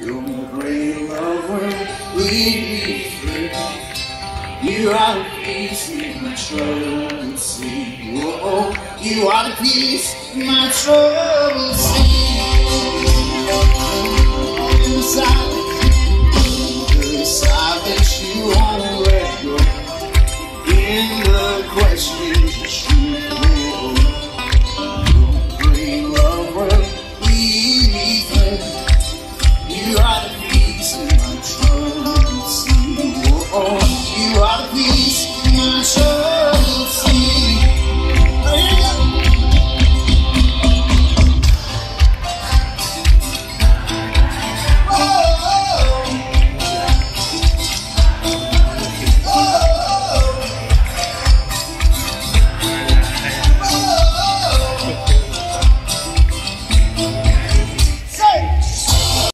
You're Your bring over lead me free. You are the peace in my troubled sea. Whoa, you are the peace in my troubles see. Inside. Silence you won't let go In the questions you You are the reason I can't sleep.